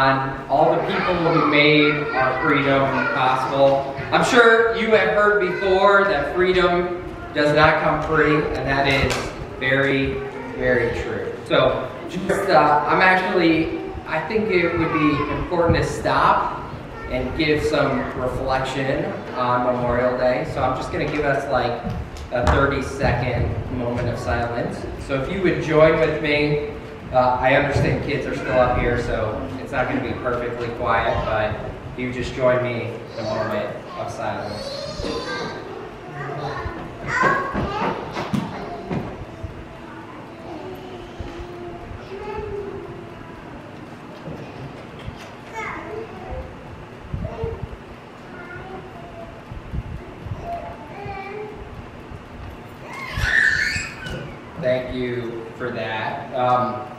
on all the people who made our freedom possible. I'm sure you have heard before that freedom does not come free, and that is very, very true. So, just, uh, I'm actually, I think it would be important to stop and give some reflection on Memorial Day. So I'm just going to give us like a 30 second moment of silence. So if you would join with me, uh, I understand kids are still up here, so it's not going to be perfectly quiet, but you just join me in a moment of silence. Thank you for that. Um,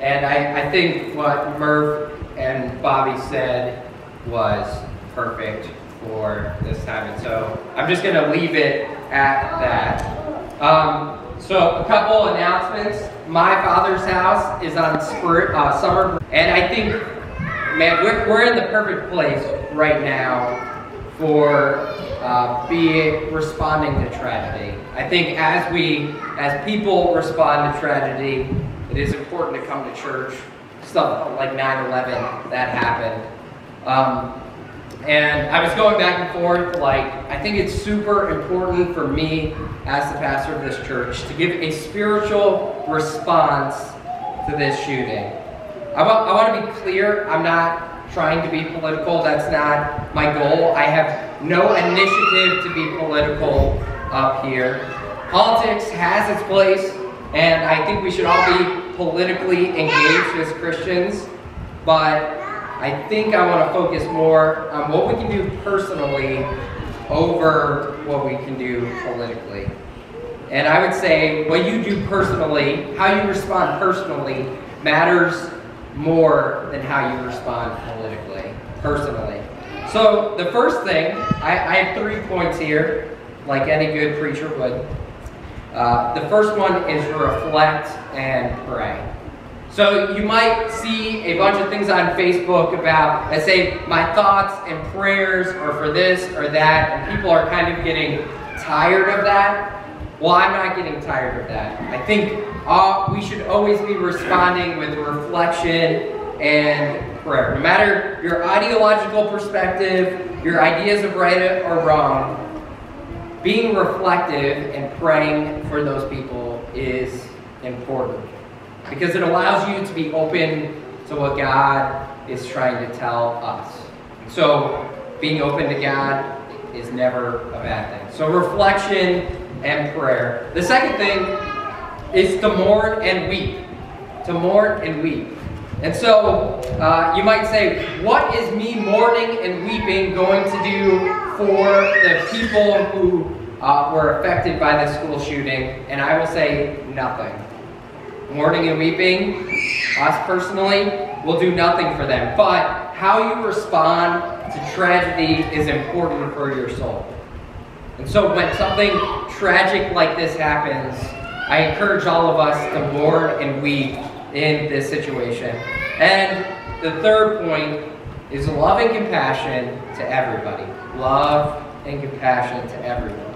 and I, I think what Murph and Bobby said was perfect for this time. And so I'm just going to leave it at that. Um, so a couple announcements. My father's house is on Spur, uh, Summer, and I think, man, we're, we're in the perfect place right now for uh, be responding to tragedy. I think as we, as people respond to tragedy, it is important to come to church. Stuff like 9/11 that happened. Um, and I was going back and forth, like, I think it's super important for me as the pastor of this church to give a spiritual response to this shooting. I want, I want to be clear, I'm not trying to be political. That's not my goal. I have no initiative to be political up here. Politics has its place, and I think we should all be politically engaged as Christians, but I think I want to focus more on what we can do personally over what we can do politically. And I would say what you do personally, how you respond personally, matters more than how you respond politically, personally. So the first thing, I, I have three points here, like any good preacher would. Uh, the first one is reflect and pray. So you might see a bunch of things on Facebook about, I say, my thoughts and prayers are for this or that, and people are kind of getting tired of that. Well, I'm not getting tired of that. I think uh, we should always be responding with reflection and prayer. No matter your ideological perspective, your ideas of right or wrong, being reflective and praying for those people is important because it allows you to be open to what God is trying to tell us. So, being open to God is never a bad thing. So, reflection and prayer. The second thing is to mourn and weep. To mourn and weep. And so, uh, you might say, what is me mourning and weeping going to do for the people who uh, were affected by the school shooting? And I will say, nothing mourning and weeping, us personally, will do nothing for them. But how you respond to tragedy is important for your soul. And so when something tragic like this happens, I encourage all of us to mourn and weep in this situation. And the third point is love and compassion to everybody. Love and compassion to everyone.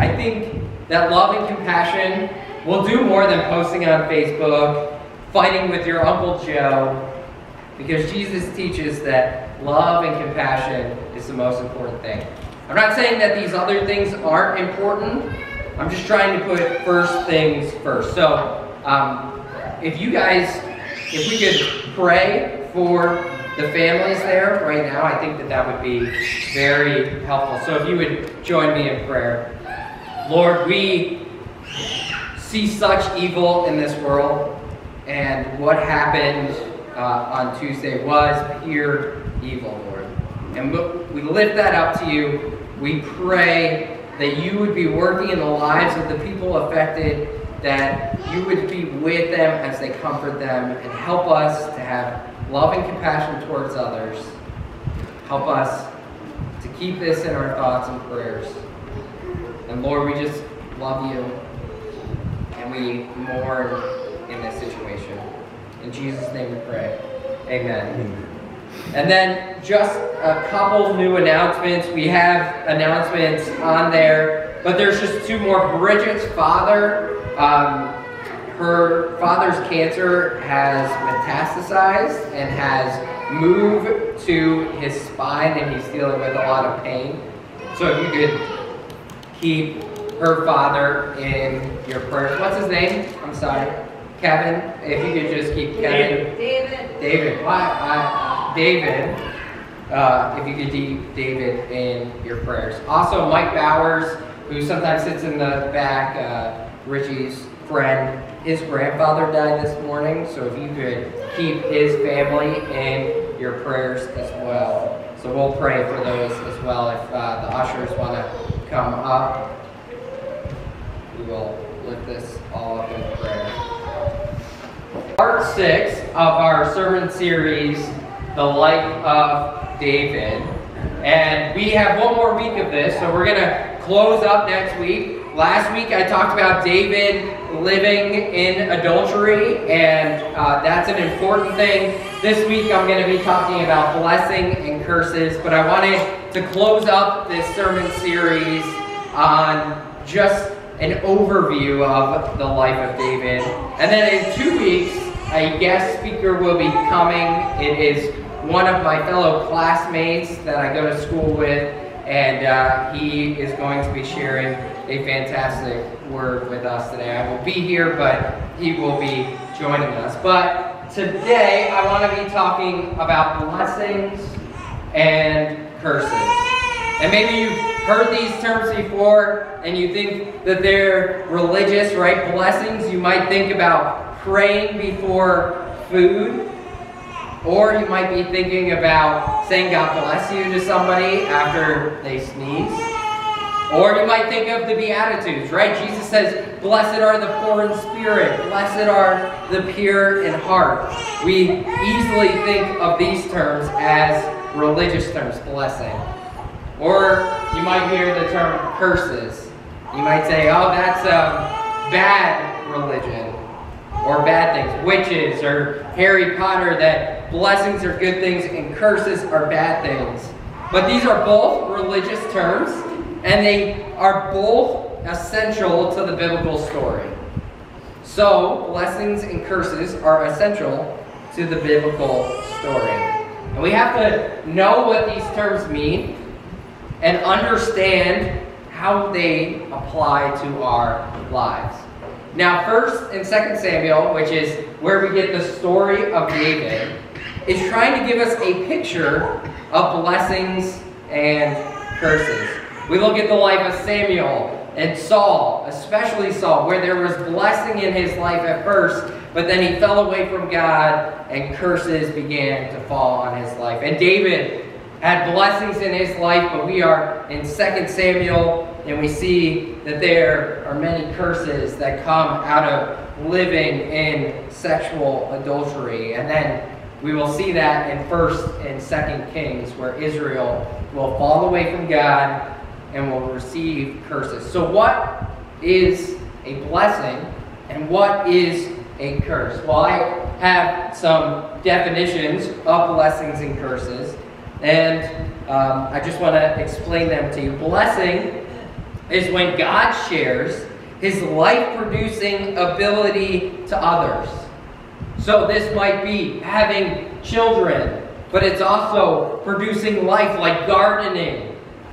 I think that love and compassion will do more than posting on Facebook, fighting with your Uncle Joe, because Jesus teaches that love and compassion is the most important thing. I'm not saying that these other things aren't important. I'm just trying to put first things first. So, um, if you guys, if we could pray for the families there right now, I think that that would be very helpful. So, if you would join me in prayer. Lord, we see such evil in this world, and what happened uh, on Tuesday was pure evil, Lord. And we lift that up to you. We pray that you would be working in the lives of the people affected, that you would be with them as they comfort them, and help us to have love and compassion towards others. Help us to keep this in our thoughts and prayers. And Lord, we just love you and we mourn in this situation. In Jesus' name we pray. Amen. And then just a couple new announcements. We have announcements on there, but there's just two more. Bridget's father, um, her father's cancer has metastasized and has moved to his spine, and he's dealing with a lot of pain. So if you could keep her father in your prayers. What's his name? I'm sorry. Kevin, if you could just keep Kevin. David. David. Why? I, David. Uh, if you could keep David in your prayers. Also, Mike Bowers, who sometimes sits in the back, uh, Richie's friend, his grandfather died this morning, so if you could keep his family in your prayers as well. So we'll pray for those as well. If uh, the ushers want to come up, we will lift this all up in prayer. Part six of our sermon series, The Life of David. And we have one more week of this, so we're going to close up next week. Last week I talked about David living in adultery, and uh, that's an important thing. This week I'm going to be talking about blessing and curses, but I wanted to close up this sermon series on just an overview of the life of David. And then in two weeks, a guest speaker will be coming. It is one of my fellow classmates that I go to school with, and uh, he is going to be sharing a fantastic word with us today. I will be here, but he will be joining us. But today, I want to be talking about blessings and curses. And maybe you've heard these terms before and you think that they're religious, right? Blessings, you might think about praying before food. Or you might be thinking about saying God bless you to somebody after they sneeze. Or you might think of the Beatitudes, right? Jesus says, Blessed are the poor in spirit, blessed are the pure in heart. We easily think of these terms as religious terms, blessing. Or you might hear the term curses. You might say, oh, that's a bad religion. Or bad things. Witches or Harry Potter, that blessings are good things and curses are bad things. But these are both religious terms, and they are both essential to the biblical story. So, blessings and curses are essential to the biblical story. And we have to know what these terms mean and understand how they apply to our lives. Now, first in 2 Samuel, which is where we get the story of David, is trying to give us a picture of blessings and curses. We look at the life of Samuel and Saul, especially Saul, where there was blessing in his life at first, but then he fell away from God and curses began to fall on his life. And David had blessings in his life, but we are in 2 Samuel and we see that there are many curses that come out of living in sexual adultery. And then we will see that in 1st and 2nd Kings, where Israel will fall away from God and will receive curses. So, what is a blessing and what is a curse? Well, I have some definitions of blessings and curses. And um, I just want to explain them to you. Blessing is when God shares his life producing ability to others. So this might be having children, but it's also producing life like gardening,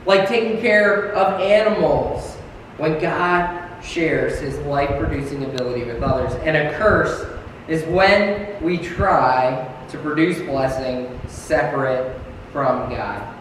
like taking care of animals. When God shares his life producing ability with others. And a curse is when we try to produce blessing separate from God.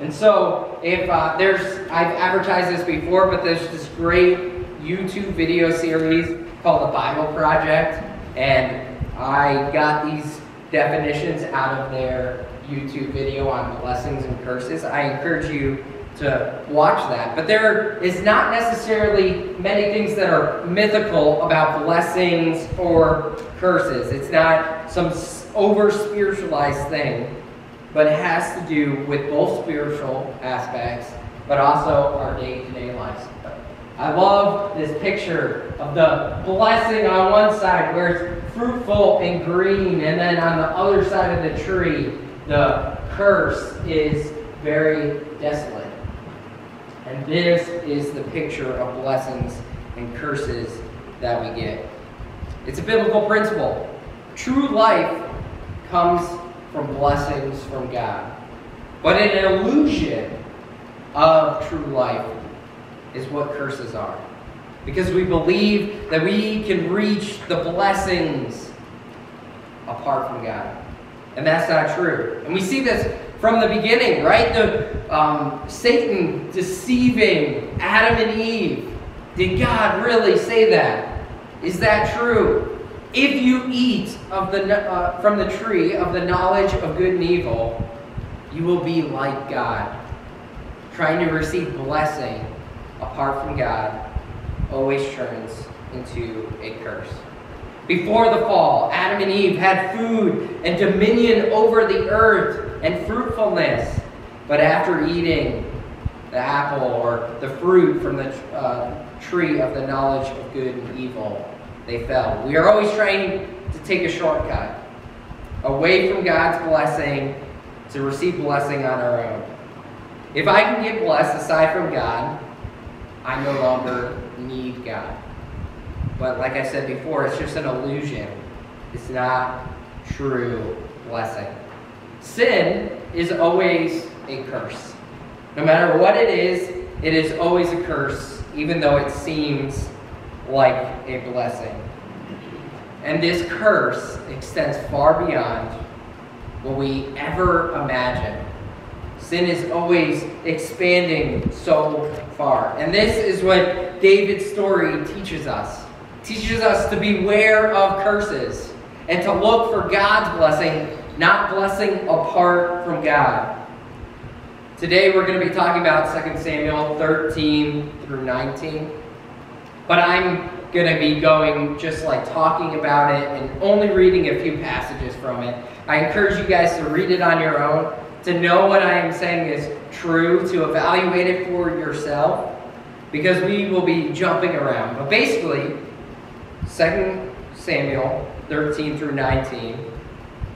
And so, if uh, there's, I've advertised this before, but there's this great YouTube video series called The Bible Project, and I got these definitions out of their YouTube video on blessings and curses. I encourage you to watch that. But there is not necessarily many things that are mythical about blessings or curses. It's not some over spiritualized thing but it has to do with both spiritual aspects, but also our day-to-day lives. I love this picture of the blessing on one side where it's fruitful and green, and then on the other side of the tree, the curse is very desolate. And this is the picture of blessings and curses that we get. It's a biblical principle. True life comes from blessings from God. But an illusion of true life is what curses are. Because we believe that we can reach the blessings apart from God. And that's not true. And we see this from the beginning, right? The um, Satan deceiving Adam and Eve. Did God really say that? Is that true? If you eat of the, uh, from the tree of the knowledge of good and evil, you will be like God, trying to receive blessing apart from God always turns into a curse. Before the fall, Adam and Eve had food and dominion over the earth and fruitfulness. But after eating the apple or the fruit from the uh, tree of the knowledge of good and evil, they fell. We are always trying to take a shortcut away from God's blessing to receive blessing on our own. If I can get blessed aside from God, I no longer need God. But like I said before, it's just an illusion. It's not true blessing. Sin is always a curse. No matter what it is, it is always a curse, even though it seems like a blessing. And this curse extends far beyond what we ever imagine. Sin is always expanding so far. And this is what David's story teaches us. It teaches us to beware of curses and to look for God's blessing, not blessing apart from God. Today we're going to be talking about 2 Samuel 13 through 19. But I'm going to be going just like talking about it and only reading a few passages from it. I encourage you guys to read it on your own, to know what I am saying is true, to evaluate it for yourself, because we will be jumping around. But basically, 2 Samuel 13 through 19,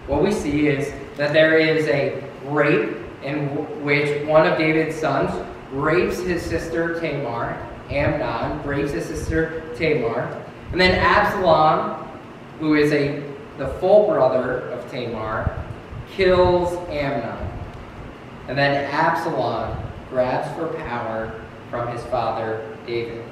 what we see is that there is a rape in which one of David's sons rapes his sister Tamar Amnon rapes his sister Tamar. And then Absalom, who is a the full brother of Tamar, kills Amnon. And then Absalom grabs for power from his father David.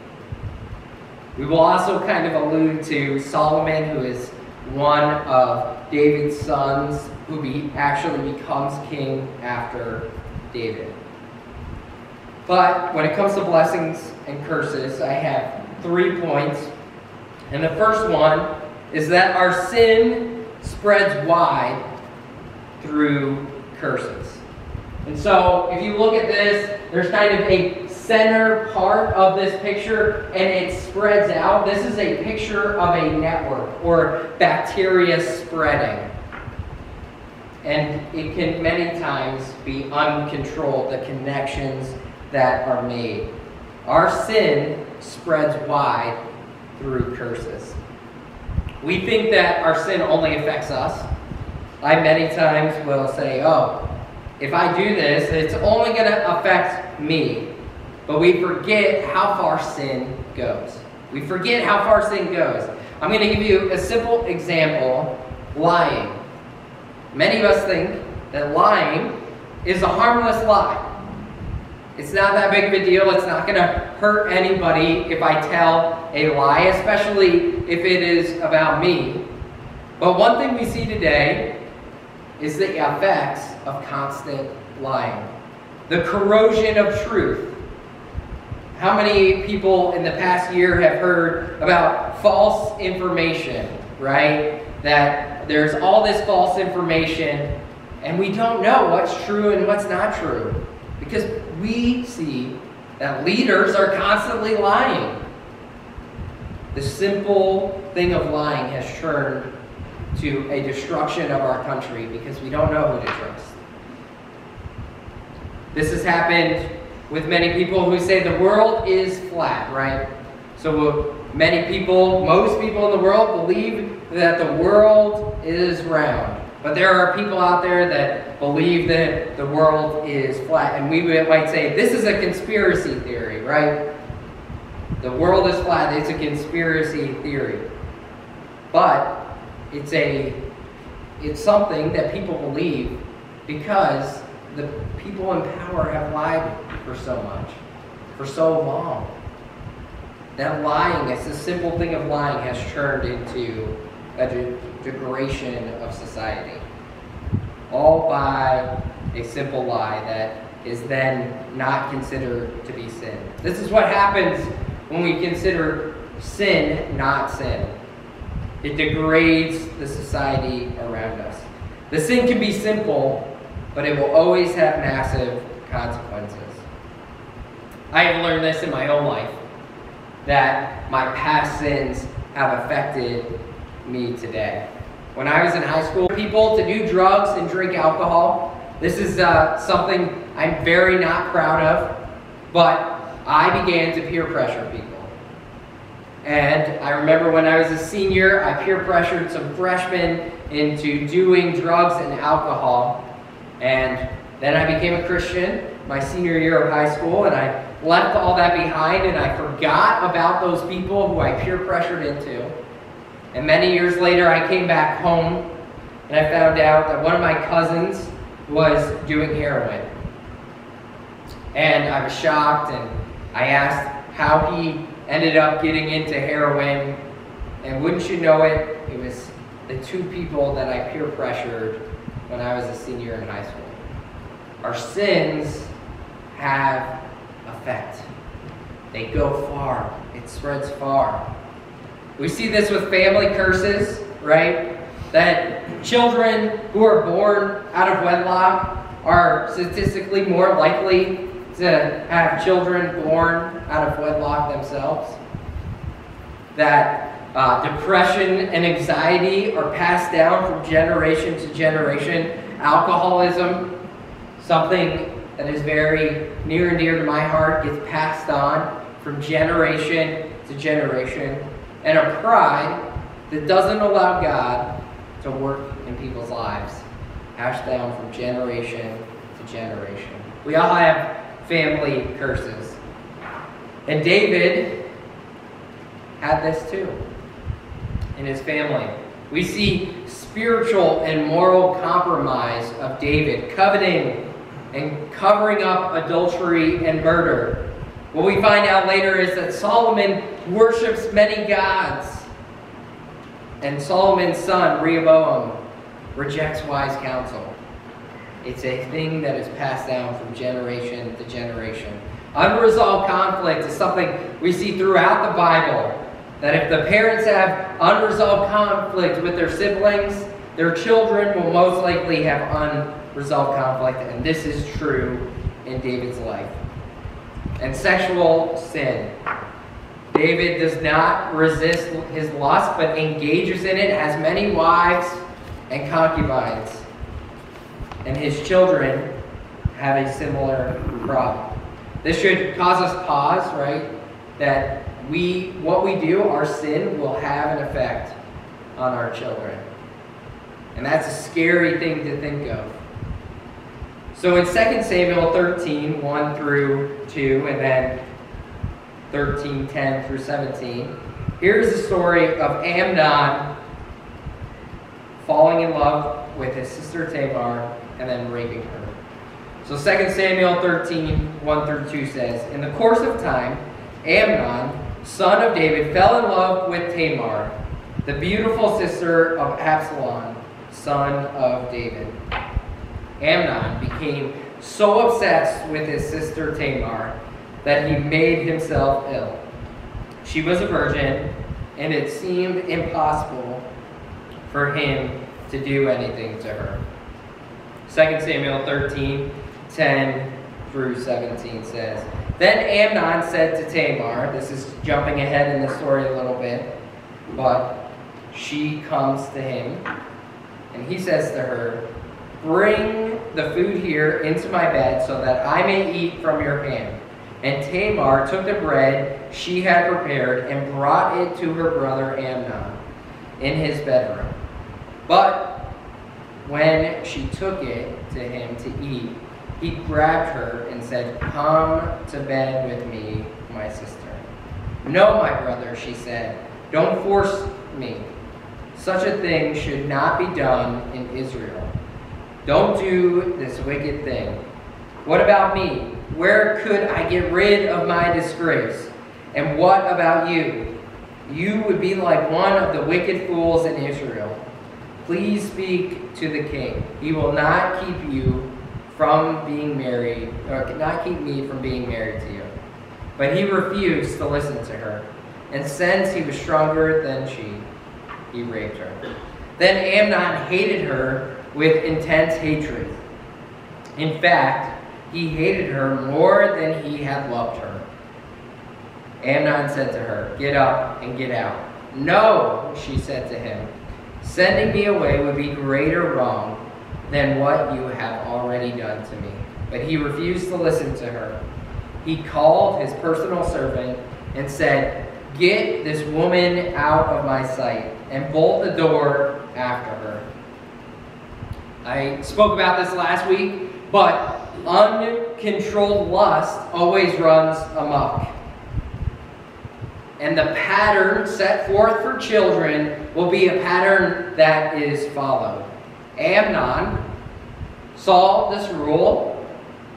We will also kind of allude to Solomon, who is one of David's sons, who be, actually becomes king after David. But when it comes to blessings and curses, I have three points. And the first one is that our sin spreads wide through curses. And so if you look at this, there's kind of a center part of this picture and it spreads out. This is a picture of a network or bacteria spreading. And it can many times be uncontrolled, the connections that are made. Our sin spreads wide through curses. We think that our sin only affects us. I many times will say, oh, if I do this, it's only going to affect me. But we forget how far sin goes. We forget how far sin goes. I'm going to give you a simple example lying. Many of us think that lying is a harmless lie. It's not that big of a deal. It's not going to hurt anybody if I tell a lie, especially if it is about me. But one thing we see today is the effects of constant lying. The corrosion of truth. How many people in the past year have heard about false information, right? That there's all this false information and we don't know what's true and what's not true. Because we see that leaders are constantly lying. The simple thing of lying has turned to a destruction of our country because we don't know who to trust. This has happened with many people who say the world is flat, right? So Many people, most people in the world, believe that the world is round. But there are people out there that believe that the world is flat. And we might say, this is a conspiracy theory, right? The world is flat. It's a conspiracy theory. But it's a it's something that people believe because the people in power have lied for so much, for so long. That lying, it's a simple thing of lying, has turned into a de degradation of society. All by a simple lie that is then not considered to be sin. This is what happens when we consider sin not sin. It degrades the society around us. The sin can be simple, but it will always have massive consequences. I have learned this in my own life that my past sins have affected me today. When I was in high school, people to do drugs and drink alcohol. This is uh, something I'm very not proud of, but I began to peer pressure people. And I remember when I was a senior, I peer pressured some freshmen into doing drugs and alcohol. And then I became a Christian my senior year of high school, and I left all that behind and I forgot about those people who I peer pressured into. And many years later, I came back home and I found out that one of my cousins was doing heroin. And I was shocked and I asked how he ended up getting into heroin. And wouldn't you know it, it was the two people that I peer pressured when I was a senior in high school. Our sins have effect. They go far. It spreads far. We see this with family curses, right? That children who are born out of wedlock are statistically more likely to have children born out of wedlock themselves. That uh, depression and anxiety are passed down from generation to generation. Alcoholism, something that is very near and dear to my heart, gets passed on from generation to generation. And a pride that doesn't allow God to work in people's lives, passed down from generation to generation. We all have family curses. And David had this too in his family. We see spiritual and moral compromise of David, coveting and covering up adultery and murder. What we find out later is that Solomon worships many gods. And Solomon's son, Rehoboam, rejects wise counsel. It's a thing that is passed down from generation to generation. Unresolved conflict is something we see throughout the Bible. That if the parents have unresolved conflict with their siblings, their children will most likely have unresolved conflict. And this is true in David's life. And sexual sin. David does not resist his lust, but engages in it, has many wives and concubines and his children have a similar problem. This should cause us pause, right? That we, what we do, our sin will have an effect on our children. And that's a scary thing to think of. So in 2 Samuel 13, 1 through 2, and then 13, 10 through 17, here's the story of Amnon falling in love with his sister Tamar and then raping her. So 2 Samuel 13, 1 through 2 says, In the course of time, Amnon, son of David, fell in love with Tamar, the beautiful sister of Absalom, son of David. Amnon became so obsessed with his sister Tamar that he made himself ill. She was a virgin, and it seemed impossible for him to do anything to her. 2 Samuel 13, 10 through 17 says, Then Amnon said to Tamar, this is jumping ahead in the story a little bit, but she comes to him, and he says to her, Bring the food here into my bed so that I may eat from your hand. And Tamar took the bread she had prepared and brought it to her brother Amnon in his bedroom. But when she took it to him to eat, he grabbed her and said, Come to bed with me, my sister. No, my brother, she said, don't force me. Such a thing should not be done in Israel. Don't do this wicked thing. What about me? Where could I get rid of my disgrace? And what about you? You would be like one of the wicked fools in Israel. Please speak to the king. He will not keep you from being married, or not keep me from being married to you. But he refused to listen to her. And since he was stronger than she, he raped her. Then Amnon hated her with intense hatred. In fact, he hated her more than he had loved her. Amnon said to her, Get up and get out. No, she said to him, Sending me away would be greater wrong than what you have already done to me. But he refused to listen to her. He called his personal servant and said, Get this woman out of my sight and bolt the door after her. I spoke about this last week, but uncontrolled lust always runs amok. And the pattern set forth for children will be a pattern that is followed. Amnon saw this rule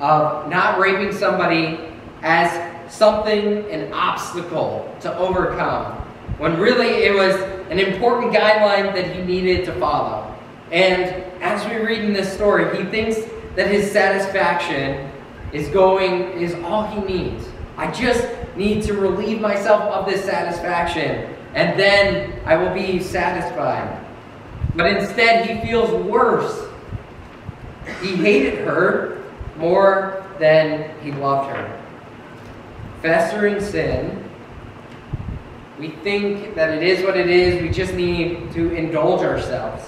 of not raping somebody as something, an obstacle to overcome, when really it was an important guideline that he needed to follow. And as we read in this story, he thinks that his satisfaction is going, is all he needs. I just need to relieve myself of this satisfaction, and then I will be satisfied. But instead, he feels worse. He hated her more than he loved her. Festering sin, we think that it is what it is, we just need to indulge ourselves.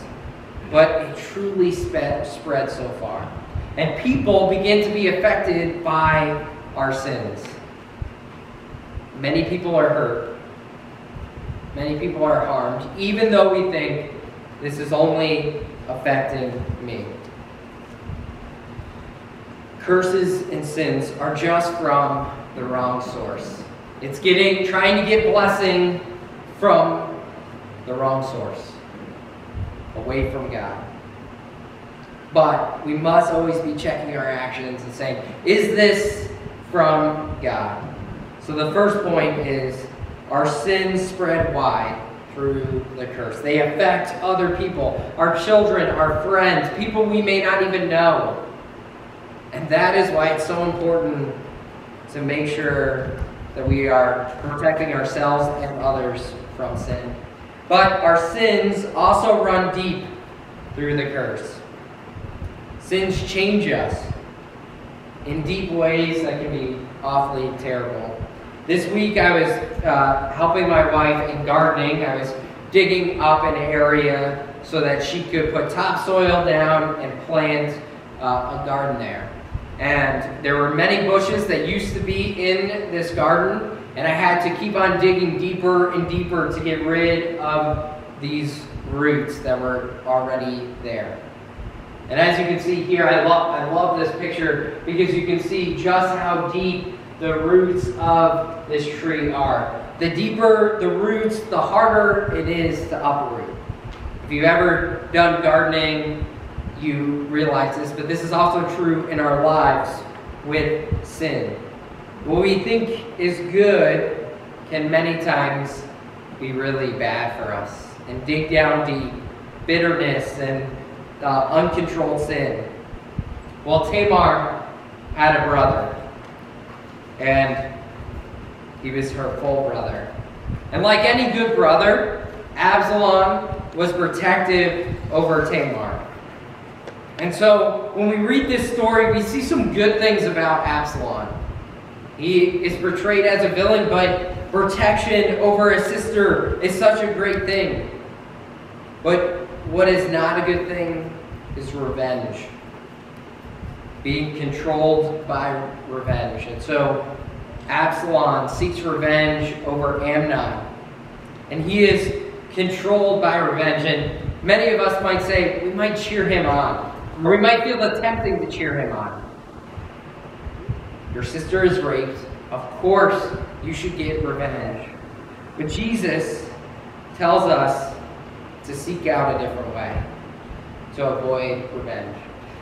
But it truly spread, spread so far. And people begin to be affected by our sins. Many people are hurt. Many people are harmed, even though we think this is only affecting me. Curses and sins are just from the wrong source. It's getting trying to get blessing from the wrong source. Away from God. But we must always be checking our actions and saying, is this from God? So the first point is our sins spread wide through the curse. They affect other people, our children, our friends, people we may not even know. And that is why it's so important to make sure that we are protecting ourselves and others from sin. But our sins also run deep through the curse. Sins change us in deep ways that can be awfully terrible. This week I was uh, helping my wife in gardening. I was digging up an area so that she could put topsoil down and plant uh, a garden there. And there were many bushes that used to be in this garden, and I had to keep on digging deeper and deeper to get rid of these roots that were already there. And as you can see here, I love, I love this picture because you can see just how deep the roots of this tree are. The deeper the roots, the harder it is to uproot. If you've ever done gardening you realize this, but this is also true in our lives with sin. What we think is good can many times be really bad for us and dig down deep. Bitterness and uh, uncontrolled sin. Well, Tamar had a brother, and he was her full brother. And like any good brother, Absalom was protective over Tamar. And so when we read this story, we see some good things about Absalom. He is portrayed as a villain, but protection over a sister is such a great thing. But what is not a good thing is revenge. Being controlled by revenge. And so Absalom seeks revenge over Amnon. And he is controlled by revenge. And many of us might say we might cheer him on, or we might feel the tempting to cheer him on. Your sister is raped. Of course, you should get revenge. But Jesus tells us to seek out a different way to avoid revenge.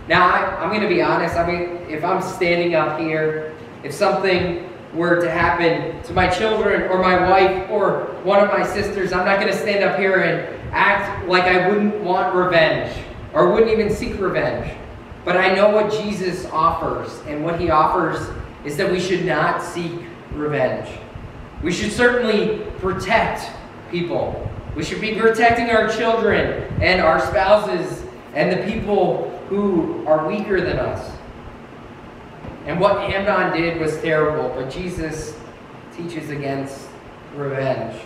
Now, I, am going to be honest. I mean, if I'm standing up here, if something were to happen to my children or my wife or one of my sisters, I'm not going to stand up here and act like I wouldn't want revenge or wouldn't even seek revenge. But I know what Jesus offers, and what he offers is that we should not seek revenge. We should certainly protect people. We should be protecting our children and our spouses and the people who are weaker than us. And what Amnon did was terrible, but Jesus teaches against revenge.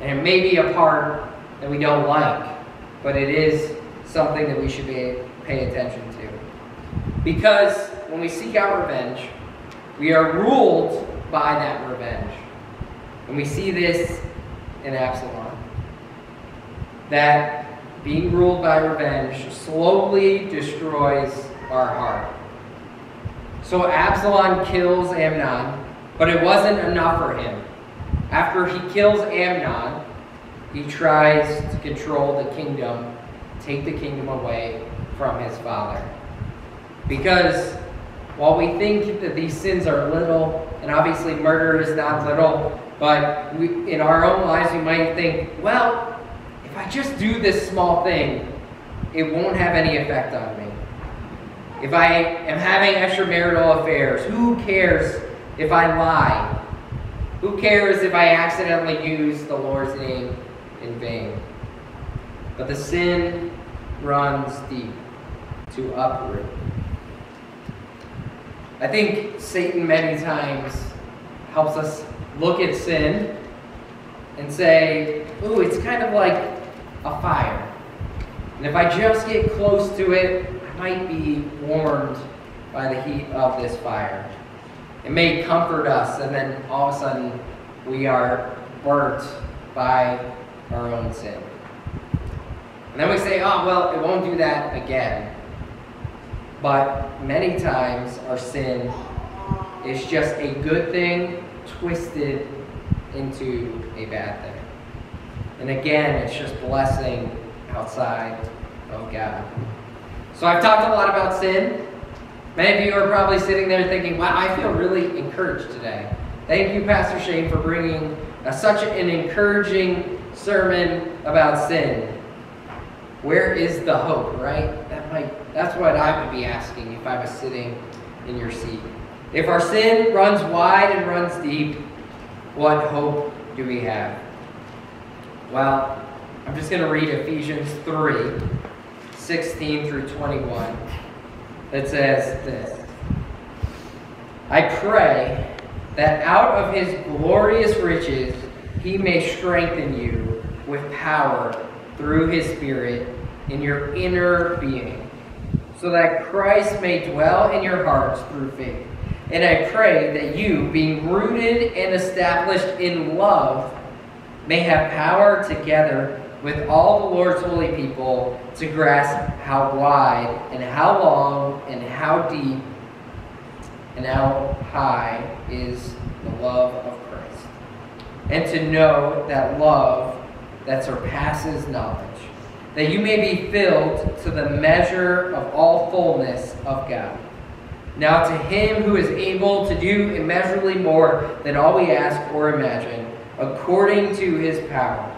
And it may be a part that we don't like, but it is something that we should be, pay attention to. Because when we seek out revenge, we are ruled by that revenge. And we see this in Absalom. That being ruled by revenge slowly destroys our heart. So Absalom kills Amnon, but it wasn't enough for him. After he kills Amnon, he tries to control the kingdom, take the kingdom away from his father. Because while we think that these sins are little, and obviously murder is not little, but we, in our own lives we might think, well, if I just do this small thing, it won't have any effect on me. If I am having extramarital affairs, who cares if I lie? Who cares if I accidentally use the Lord's name in vain? But the sin runs deep to uproot. I think Satan many times helps us look at sin and say, ooh, it's kind of like a fire. And if I just get close to it, I might be warmed by the heat of this fire. It may comfort us, and then all of a sudden we are burnt by our own sin. And then we say, oh, well, it won't do that again. But many times our sin is just a good thing twisted into a bad thing. And again, it's just blessing outside of God. So I've talked a lot about sin. Many of you are probably sitting there thinking, wow, I feel really encouraged today. Thank you, Pastor Shane, for bringing uh, such an encouraging sermon about sin. Where is the hope, right? That might that's what I would be asking if I was sitting in your seat. If our sin runs wide and runs deep, what hope do we have? Well, I'm just going to read Ephesians 3 16 through 21. That says this I pray that out of his glorious riches he may strengthen you with power through his Spirit in your inner being so that Christ may dwell in your hearts through faith. And I pray that you, being rooted and established in love, may have power together with all the Lord's holy people to grasp how wide and how long and how deep and how high is the love of Christ. And to know that love that surpasses knowledge that you may be filled to the measure of all fullness of God. Now to him who is able to do immeasurably more than all we ask or imagine, according to his power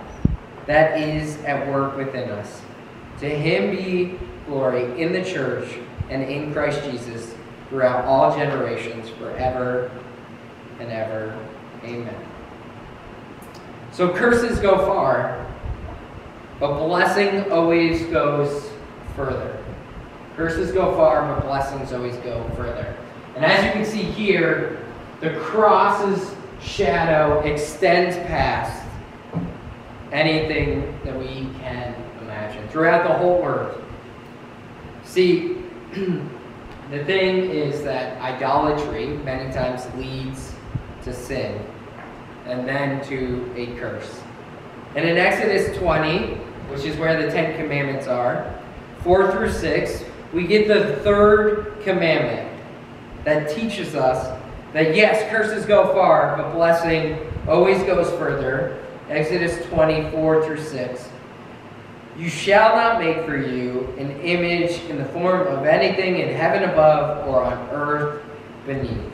that is at work within us. To him be glory in the church and in Christ Jesus throughout all generations, forever and ever. Amen. So curses go far, but blessing always goes further. Curses go far, but blessings always go further. And as you can see here, the cross's shadow extends past anything that we can imagine throughout the whole earth. See, the thing is that idolatry many times leads to sin and then to a curse. And in Exodus 20, which is where the Ten Commandments are, 4 through 6, we get the third commandment that teaches us that yes, curses go far, but blessing always goes further. Exodus 24 through 6. You shall not make for you an image in the form of anything in heaven above or on earth beneath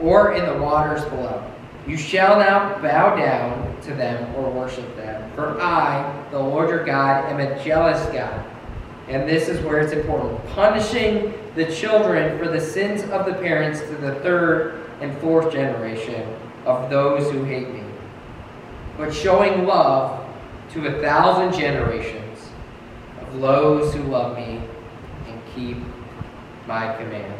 or in the waters below. You shall not bow down to them or worship them. For I, the Lord your God, am a jealous God. And this is where it's important. Punishing the children for the sins of the parents to the third and fourth generation of those who hate me. But showing love to a thousand generations of those who love me and keep my command.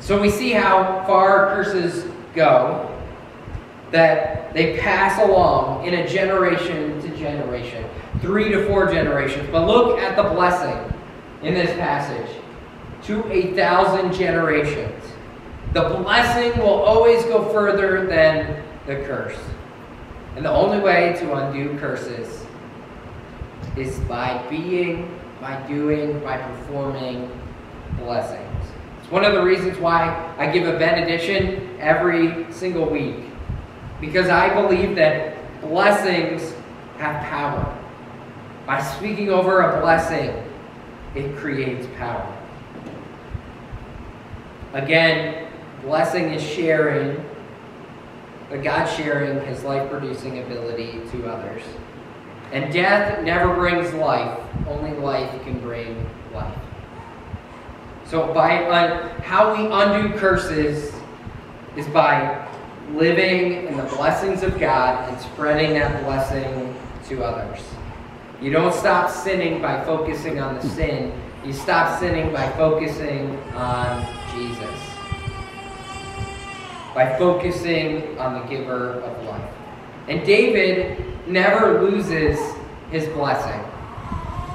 So we see how far curses go, that they pass along in a generation to generation, three to four generations. But look at the blessing in this passage to a thousand generations. The blessing will always go further than the curse. And the only way to undo curses is by being, by doing, by performing blessings. It's one of the reasons why I give a benediction every single week. Because I believe that blessings have power. By speaking over a blessing, it creates power. Again, blessing is sharing, but God sharing his life producing ability to others. And death never brings life, only life can bring life. So by how we undo curses is by living in the blessings of God and spreading that blessing to others. You don't stop sinning by focusing on the sin. You stop sinning by focusing on Jesus. By focusing on the giver of life. And David never loses his blessing.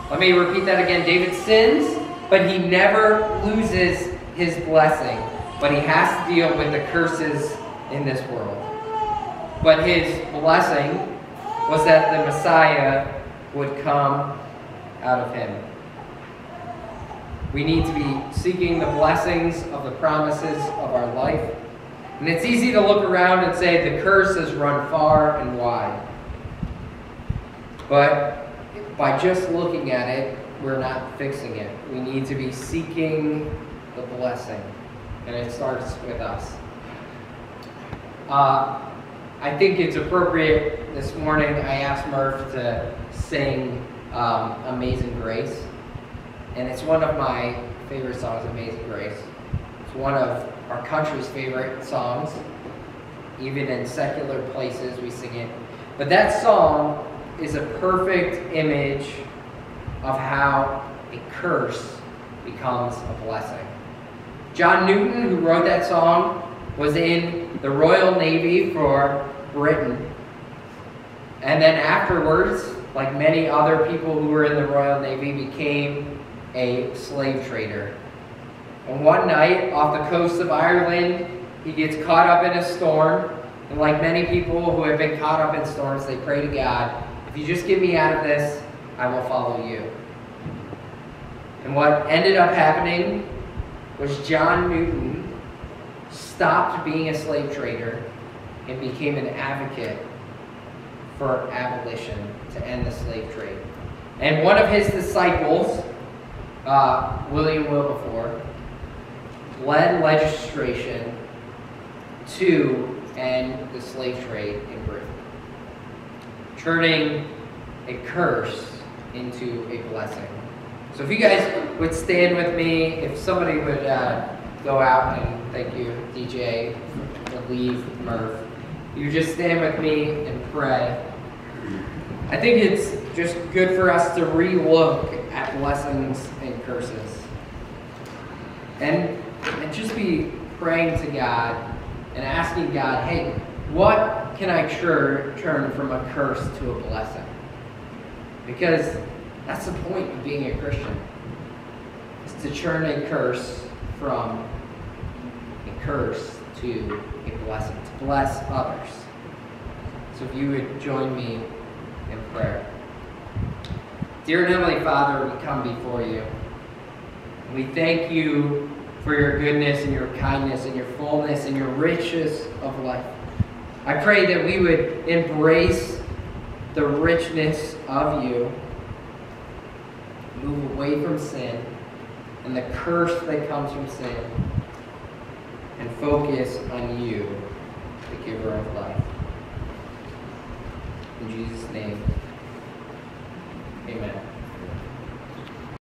Let me repeat that again. David sins, but he never loses his blessing. But he has to deal with the curses in this world. But his blessing was that the Messiah would come out of him. We need to be seeking the blessings of the promises of our life. And it's easy to look around and say the curse has run far and wide. But by just looking at it, we're not fixing it. We need to be seeking the blessing. And it starts with us. Uh, I think it's appropriate this morning. I asked Murph to sing um, Amazing Grace. And it's one of my favorite songs, Amazing Grace. It's one of our country's favorite songs. Even in secular places, we sing it. But that song is a perfect image of how a curse becomes a blessing. John Newton, who wrote that song, was in the Royal Navy for Britain. And then afterwards, like many other people who were in the Royal Navy, became a slave trader. And one night, off the coast of Ireland, he gets caught up in a storm. And like many people who have been caught up in storms, they pray to God, if you just get me out of this, I will follow you. And what ended up happening was John Newton stopped being a slave trader and became an advocate for abolition to end the slave trade. And one of his disciples, uh, William Wilberforce, led legislation to end the slave trade in Britain, turning a curse into a blessing. So if you guys would stand with me, if somebody would uh, go out and thank you, DJ, leave Murph. You just stand with me and pray. I think it's just good for us to re-look at blessings and curses. And, and just be praying to God and asking God, hey, what can I turn from a curse to a blessing? Because that's the point of being a Christian. Is to turn a curse from a curse to a blessing, to bless others. So if you would join me in prayer. Dear Heavenly Father, we come before you. We thank you for your goodness and your kindness and your fullness and your riches of life. I pray that we would embrace the richness of you, move away from sin and the curse that comes from sin, and focus on you, the giver of life. In Jesus' name, amen.